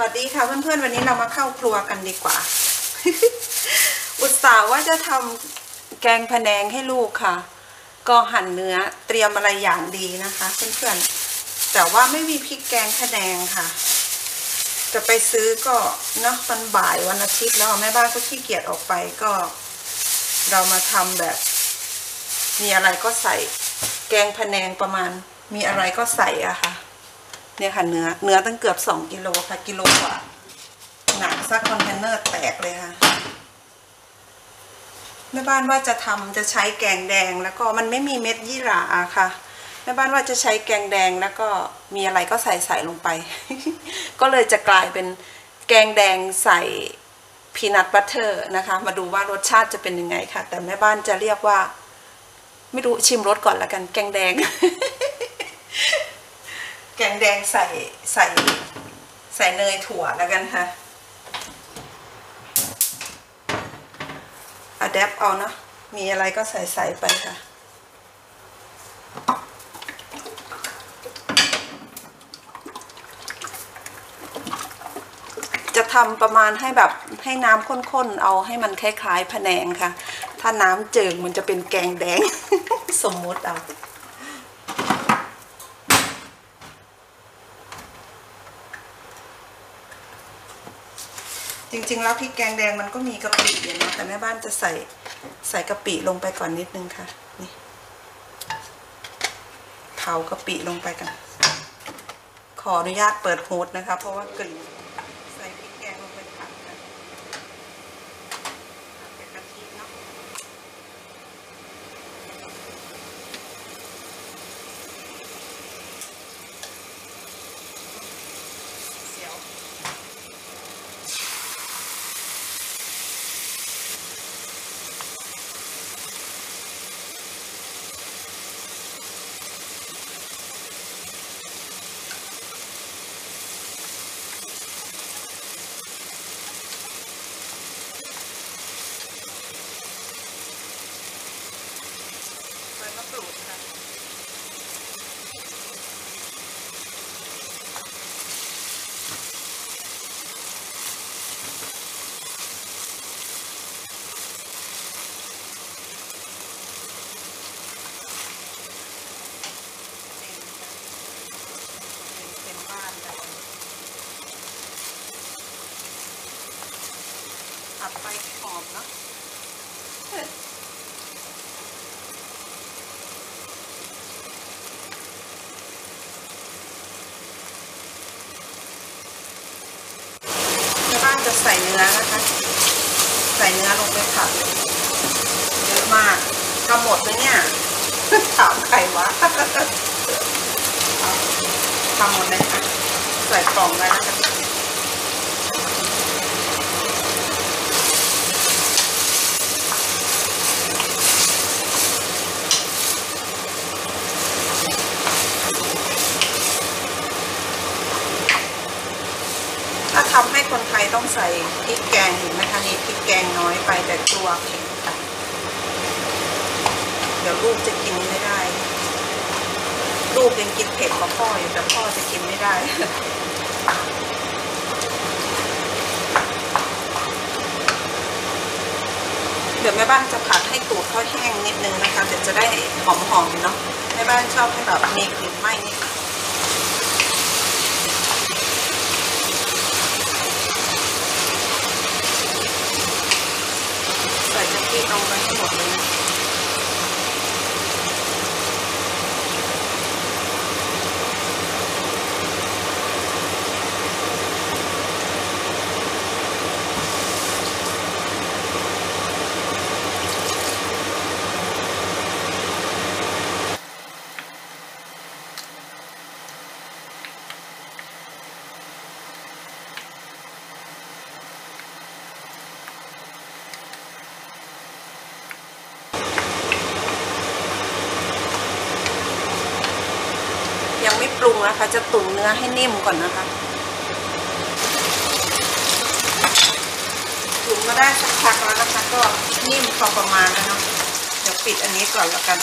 วัสดีค่ะเพื่อนๆ วันนี้เรามาเข้าครัวกันดีกว่า อุตส่าห์ว่าจะทำแกงพะแนงให้ลูกค่ะ ก็หั่นเนื้อเตรียมอะไรอย่างดีนะคะ เพื่อนๆ แต่ว่าไม่มีพริกแกงพะแนงค่ะ จะไปซื้อก็เนาะมันบ่ายวันอาทิตย์แล้วแม่บ้านก็ขี้เกียจออกไปก็ เรามาทำแบบ มีอะไรก็ใส่แกงพะแนงประมาณ มีอะไรก็ใส่อะค่ะ เนี่ยค่ะเนื้อเนื้อตั้งเกือบสองกิโลค่ะกิโลกว่าหนักซักคอนเทนเนอร์แตกเลยค่ะแม่บ้านว่าจะทำจะใช้แกงแดงแล้วก็มันไม่มีเม็ดยี่หร่าค่ะแม่บ้านว่าจะใช้แกงแดงแล้วก็มีอะไรก็ใส่ใส่ลงไป ก็เลยจะกลายเป็นแกงแดงใส่ peanut butter นะคะ มาดูว่ารสชาติจะเป็นยังไงค่ะ แต่แม่บ้านจะเรียกว่า ไม่รู้ชิมรสก่อนละกัน แกงแดง แกงแดงใส่ใส่ใส่เนยถั่วแล้วกันค่ะอะแดปเอาเนาะมีอะไรก็ใส่ใส่ไปค่ะจะทำประมาณให้แบบให้น้ำข้นๆ เอาให้มันคล้ายๆพะแนงค่ะ ถ้าน้ำเจิงมันจะเป็นแกงแดง สมมุติเอา จริงๆ แล้วพริกแกงแดงมันก็มีกะปิอยู่นะแต่แม่บ้านจะใส่ใส่กะปิลงไปก่อนนิดนึงค่ะ นี่เผากะปิลงไปกัน ขออนุญาตเปิดโฮสนะคะ เพราะว่ากลิ่นใส่พริกแกงลงไปผัดกันผัดกับกะทิเนาะเสียว ใบมะกรูดค่ะเต็มบ้านเลย ผัดไปหอมเนาะบ้านจะใส่เนื้อนะคะ ใส่เนื้อลงไปผัดเยอะมากทำหมดไหมเนี่ยถามใครวะทำหมดเลยค่ะใส่กล่องไว้แล้วกั นถ้าทำให้คนไทยต้องใส่พริกแกงเห็นไหมคะนี่พริกแกงน้อยไปแต่ตัวเผ็ดค่ะเดี๋ยวลูกจะกินไม่ได้ ลูกยังกินเผ็ดกว่าพ่ออยู่แต่พ่อจะกินไม่ได้เดี๋ยวแม่บ้านจะผัดให้ตูดเขาแห้งนิดนึงนะคะ เดี๋ยวจะได้หอมๆเนาะแม่บ้านชอบให้แบบมีกลิ่นไหม้นิด นึงใส่กะทิล งนะคะ จะตุ๋นเนื้อให้นิ่มก่อนนะคะตุ๋นมาได้สักพักแล้วนะคะ ก็นิ่มพอประมาณแล้วเนาะเดี๋ยวปิดอันนี้ก่อนแล้วกัน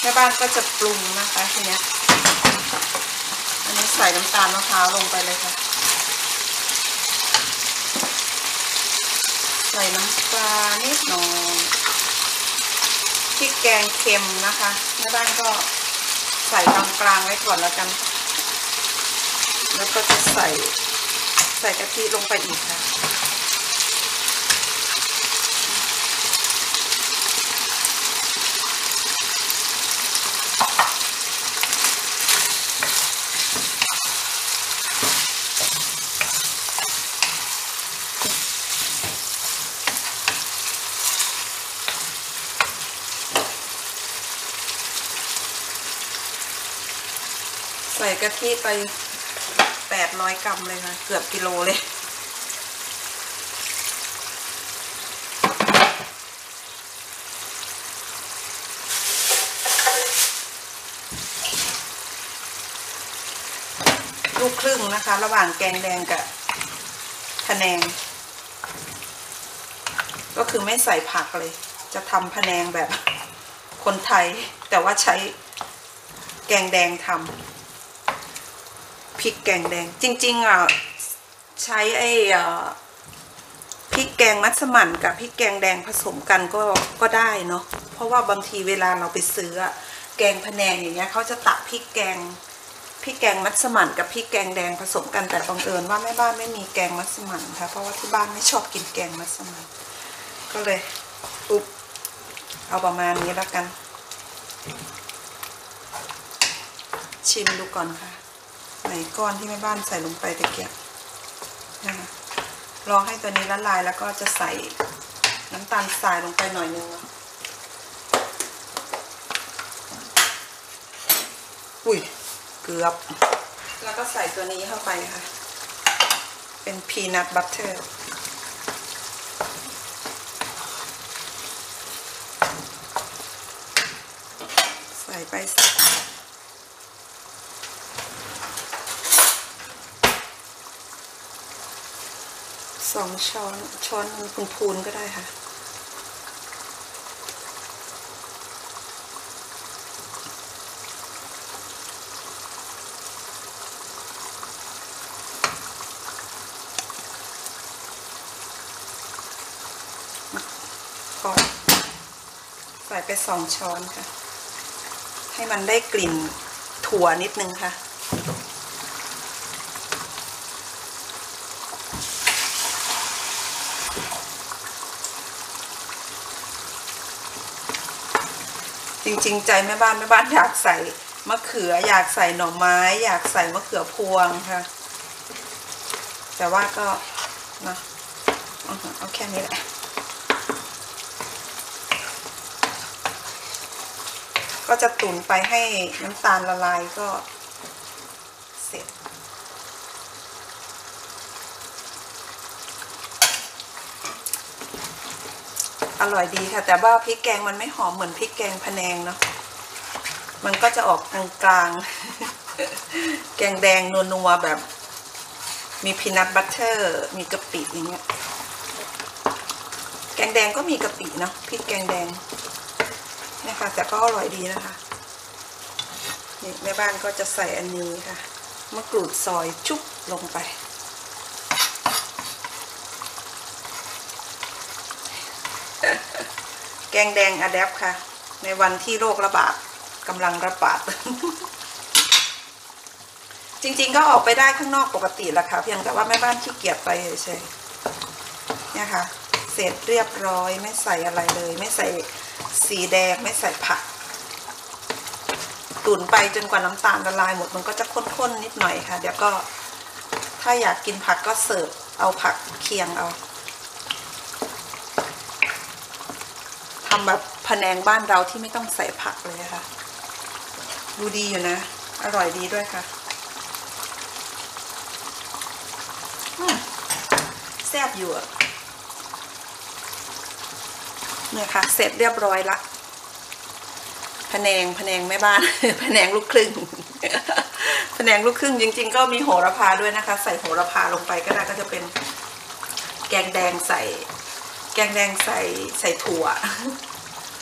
แม่บ้านก็จะปรุงนะคะทีนี้อันนี้ใส่น้ำตาลมะพร้าวลงไปเลยค่ะใส่น้ำปลานิดหน่อยพริกแกงเค็มนะคะแม่บ้านก็ ใส่กลางๆไว้ก่อนแล้วกัน แล้วก็จะใส่ใส่กะทิลงไปอีกค่ะ ใส่กะทิไปแปดร้อยกรัมเลยค่ะ เกือบกิโลเลย ลูกครึ่งนะคะ ระหว่างแกงแดงกับพะแนง ก็คือไม่ใส่ผักเลย จะทำพะแนงแบบคนไทย แต่ว่าใช้แกงแดงทำ พริกแกงแดง จริง ๆ อะ ใช้ไอ้อ่พริกแกงมัสมั่นกับพริกแกงแดงผสมกันก็ก็ได้เนาะเพราะว่าบางทีเวลาเราไปซื้อแกงพะแนงอย่างเงี้ยเขาจะตักพริกแกงพริกแกงมัสมั่นกับพริกแกงแดงผสมกันแต่บังเอิญว่าแม่บ้านไม่มีแกงมัสมั่นค่ะเพราะว่าที่บ้านไม่ชอบกินแกงมัสมั่นก็เลยอุ๊บเอาประมาณนี้แล้วกัน ชิมดูก่อนค่ะ ไหนก้อนที่แม่บ้านใส่ลงไปตะเกียบนะคะรอให้ตัวนี้ละลายแล้วก็จะใส่น้ำตาลทรายลงไปหน่อยนึงอุ้ยเกือบ แล้วก็ใส่ตัวนี้เข้าไปค่ะ เป็นพีนัทบัตเตอร์ใส่ไปสั สองช้อนช้อนพูนพูนก็ได้ค่ะ พอใส่ไปสองช้อนค่ะ ให้มันได้กลิ่นถั่วนิดนึงค่ะ จริงๆ ใจแม่บ้านแม่บ้านอยากใส่มะเขืออยากใส่หน่อไม้ อยากใส่มะเขือพวงค่ะ แต่ว่าก็นะเอาแค่นี้แหละก็จะตุ๋นไปให้น้ำตาลละลายก็เสร็จ อร่อยดีค่ะ แต่ว่าพริกแกงมันไม่หอมเหมือนพริกแกงพะแนงเนาะมันก็จะออกกลางๆแกงแดงนัวๆแบบ มีพีนัทบัตเตอร์ มีกะปิอย่างเงี้ยแกงแดงก็มีกะปิเนาะพริกแกงแดงเนี่ยค่ะแต่ก็อร่อยดีนะคะนี่แม่บ้านก็จะใส่อันนี้ค่ะมะกรูดซอยชุบลงไป กงแดงอะแดปค่ะ ในวันที่โรคระบาดกำลังระบาด จริงๆก็ออกไปได้ข้างนอกปกติแหละค่ะ เพียงแต่ว่าแม่บ้านขี้เกียจไปเฉยๆเนี่ยค่ะ เสร็จเรียบร้อยไม่ใส่อะไรเลย ไม่ใส่สีแดงไม่ใส่ผัก ตุ๋นไปจนกว่าน้ำตาลละลายหมดมันก็จะข้นๆนิดหน่อยค่ะ เดี๋ยวก็ถ้าอยากกินผักก็เสิร์ฟเอาผักเคียงเอา ทำแบบพะแนงบ้านเราที่ไม่ต้องใส่ผักเลยค่ะ ดูดีอยู่นะ อร่อยดีด้วยค่ะแซ่บอยู่อะเนี่ยค่ะ เสร็จเรียบร้อยละพะแนงพะแนงแม่บ้านพะแนงลูกครึ่งพะแนงลูกครึ่งจริง ๆ ก็มีโหระพาด้วยนะคะ ใส่โหระพาลงไปก็ได้ก็จะเป็นแกงแดงใส่ แกงแดงใส่ใส่ถั่ว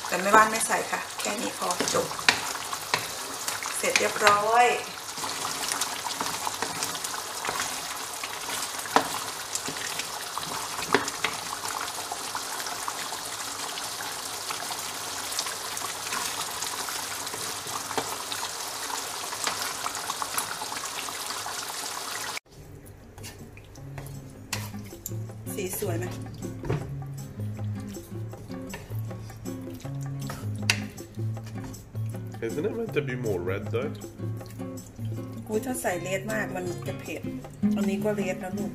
แต่แม่บ้านไม่ใส่ค่ะ แค่นี้พอจบ เสร็จเรียบร้อย Isn't it meant to be more red though? อุ้ยถ้าใส่เลดมากมันจะเผ็ด อันนี้ก็เลดแล้วลูก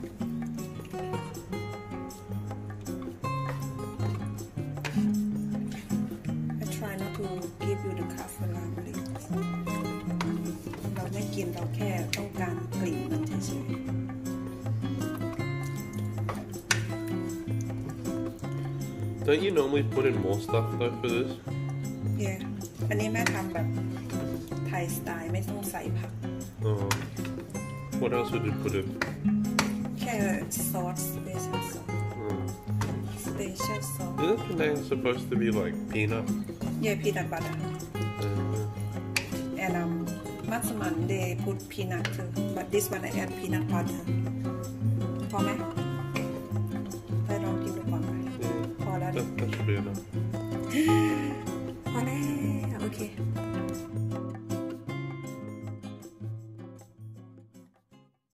I try not to give you the cup เวลามาลิเราไม่กินเราแค่ต้องการกลิ่นมันเฉย Don't you normally put in more stuff though for this? ๆ yeah อันนี้แม่ทำแบบไทยสไตล์ไม่ต้องใส่ผัก Oh. What else would you put in? แค่ซอส special sauce Oh. special sauce Isn't Penang supposed to be like peanut? yeah peanut butter Uh, and um massaman they put peanut too but this one I add peanut butter พอไหมไปลองกินดูก่อนไหม yeah, พอแล้วดิ that, that should be enough.